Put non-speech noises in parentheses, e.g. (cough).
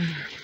Mm-hmm. (sighs) (laughs)